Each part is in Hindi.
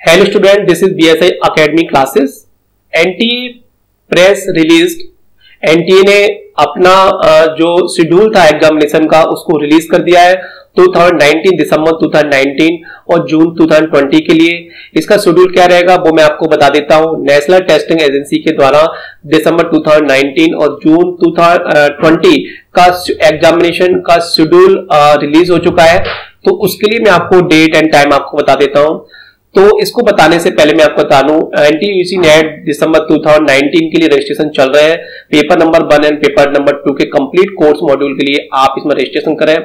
Hello student, this is BSI Academy classes. NTA press released NTA ने अपना जो शेड्यूल था एग्जामिनेशन का उसको रिलीज़ कर दिया है 2019 दिसंबर 2019 और जून 2020 के लिए। इसका शेड्यूल क्या रहेगा वो मैं आपको बता देता हूँ। नेशनल टेस्टिंग एजेंसी के द्वारा दिसंबर 2019 और जून 2020 का एग्जामिनेशन का शेड्यूल रिलीज़ हो चुका है। तो उसके लिए मैं आपको डेट एंड टाइम आपको बता देता हूँ। तो इसको बताने से पहले मैं आपको बता दूँ एनटीयूसी नेट दिसंबर 2019 के लिए रजिस्ट्रेशन चल रहा है। Paper number one and paper number two के कंप्लीट कोर्स मॉड्यूल के लिए आप इसमें रजिस्ट्रेशन करें।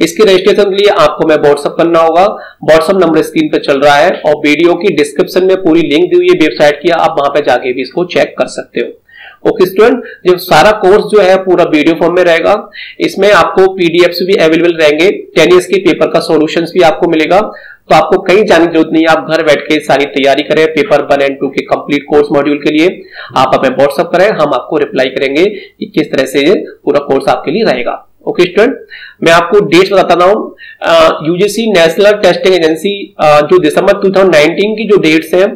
इसके रजिस्ट्रेशन के लिए आपको मैं व्हाट्सअप करना होगा। व्हाट्सअप नंबर स्क्रीन पर चल रहा है और वीडियो की डिस्क्रिप्शन में पूरी लिंक दी हुई है वेबसाइट की। आप वहाँ पर जाके भी इसको चेक कर सकते हो। ओके स्टूडेंट जो सारा कोर्स जो है पूरा वीडियो फॉर्म में रहेगा। इसमें आपको पीडीएफ भी अवेलेबल रहेंगे। टेन के पेपर का सॉल्यूशन भी आपको मिलेगा। तो आपको कहीं जाने की ज़रूरत नहीं है। आप घर बैठ के सारी तैयारी करें, पेपर वन एंड टू के कंप्लीट कोर्स मॉड्यूल के लिए। आप हमें व्हाट्सअप करें, हम आपको रिप्लाई करेंगे कि किस तरह से पूरा कोर्स आपके लिए रहेगा। ओके स्टूडेंट मैं आपको डेट्स बताता हूँ। यूजीसी नेशनल टेस्टिंग एजेंसी जो दिसंबर 2019 की जो डेट्स हैं,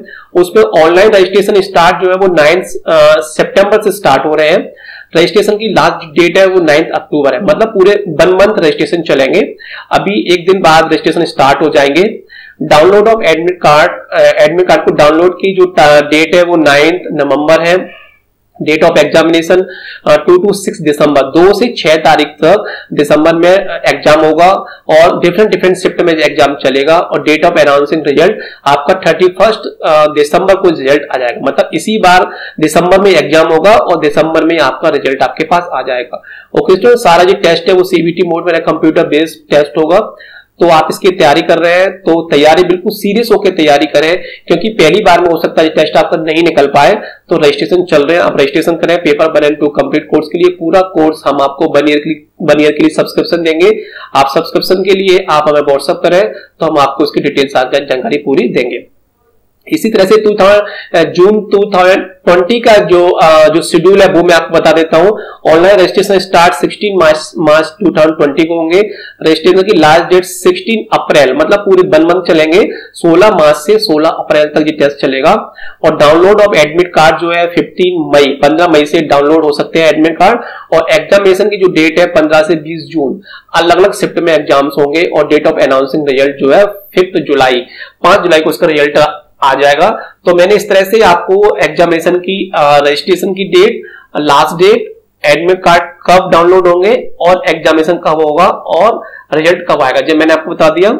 उसमें ऑनलाइन रजिस्ट्रेशन स्टार्ट जो है वो नाइन्थ सितंबर से स्टार्ट हो रहे हैं। रजिस्ट्रेशन की लास्ट डेट है वो नाइन्थ अक्टूबर है। मतलब पूरे वन मंथ रजिस्ट्रेशन चलेंगे। अभी एक दिन बाद रजिस्ट्रेशन स्टार्ट हो जाएँगे। Download of admit card admit card को डाउनलोड की जो डेट है वो नाइन्थ नवंबर है। Date of examination two two six दिसंबर दो से छह तारीख तक दिसंबर में एग्ज़ाम uh, होगा और डिफरेंट डिफरेंट शिफ्ट में एग्ज़ाम चलेगा और डेट ऑफ़ अनाउंसिंग रिज़ल्ट आपका थर्टी फ़र्स्ट दिसंबर को रिज़ल्ट आ जाएगा। मतलब इसी बार दिसंबर में एग्ज़ाम होगा और दिसंबर में आपका रिज़ल्ट आपके पास आ जाएगा। ओके तो सारा जो टेस्ट है वो सीबीटी मोड में कंप्यूटर बेस्ड टेस्ट होगा। तो आप इसकी तैयारी कर रहे हैं तो तैयारी बिल्कुल सीरियस होकर तैयारी करें, क्योंकि पहली बार में हो सकता है टेस्ट आपका नहीं निकल पाए तो रजिस्ट्रेशन चल रहे हैं, आप रजिस्ट्रेशन करें, paper one and two complete course के लिए पूरा कोर्स हम आपको वन ईयर वन ईयर के लिए सब्सक्रिप्शन देंगे। आप सब्सक्रिप्शन के लिए आप हमें व्हाट्सअप करें तो हम आपको उसकी डिटेल्स जानकारी पूरी देंगे। इसी तरह से 2000 जून 2020 का जो जो शेड्यूल है वो मैं आपको बता देता हूँ। ऑनलाइन रजिस्ट्रेशन स्टार्ट 16 मार्च मार्च 2020 को होंगे। रजिस्ट्रेशन की लास्ट डेट 16 अप्रैल मतलब पूरे वन मंथ चलेंगे। 16 मार्च से 16 अप्रैल तक ये टेस्ट चलेगा। और डाउनलोड ऑफ़ एडमिट कार्ड जो है 15 मई 15 मई से डाउनलोड हो सकते हैं एडमिट कार्ड और एग्जामिनेशन की जो डेट है 15 से 20 जून अलग अलग शिफ्ट में एग्ज़ाम्स होंगे। और डेट ऑफ़ अनाउंसिंग रिज़ल्ट जो है फिफ्थ जुलाई पाँच जुलाई को उसका रिज़ल्ट आ जाएगा। तो मैंने इस तरह से आपको एग्जामिनेशन की रजिस्ट्रेशन की date last date admit card कब डाउनलोड होंगे और एग्जामिनेशन कब होगा और रिज़ल्ट कब आएगा। जब मैंने आपको बता दिया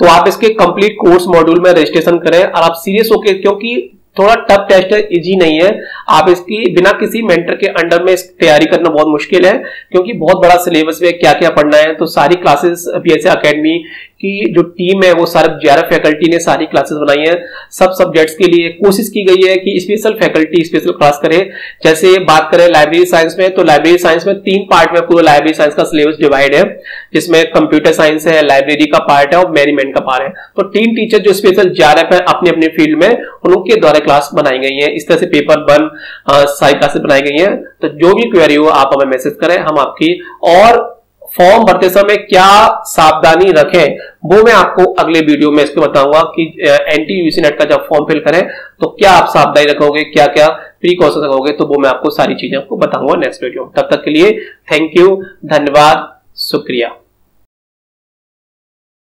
तो आप इसके कंप्लीट कोर्स मॉड्यूल में रजिस्ट्रेशन करें और आप सीरियस होके, क्योंकि थोड़ा टफ टेस्ट है इजी नहीं है। आप इसकी बिना किसी मेंटर के अंडर में तैयारी करना बहुत मुश्किल है, क्योंकि बहुत बड़ा सिलेबस है क्या क्या पढ़ना है तो सारी क्लासेस पीएसए अकेडमी की जो टीम है, वो सारे ग्यारह फैकल्टी ने सारी क्लासेस बनाई है। सब सब्जेक्ट्स के लिए कोशिश की गई है कि स्पेशल फैकल्टी स्पेशल क्लास करे। जैसे बात करें लाइब्रेरी साइंस में तो लाइब्रेरी साइंस में तीन पार्ट में पूरा लाइब्रेरी साइंस का सिलेबस डिवाइड है, जिसमें कंप्यूटर साइंस है लाइब्रेरी का पार्ट है और मैनेजमेंट का पार्ट है। तो तीन टीचर जो स्पेशल ग्यारह है अपने अपने फ़ील्ड में, उनके द्वारा क्लास बनाई गई है। इस तरह से पेपर वन सारी क्लासेस बनाई गई है? तो जो भी क्वेरी हो, आप हमें मैसेज करें, हम आपकी और फॉर्म भरते समय क्या सावधानी रखें, वो मैं आपको अगले वीडियो में इसको बताऊँगा कि एंटी यूसी नेट का जब फॉर्म फिल करें तो क्या आप सावधानी रखोगे क्या क्या प्रिकॉशन रखोगे तो वो मैं आपको सारी चीज़ें आपको बताऊँगा नेक्स्ट वीडियो तब तक के लिए थैंक यू धन्यवाद, शुक्रिया।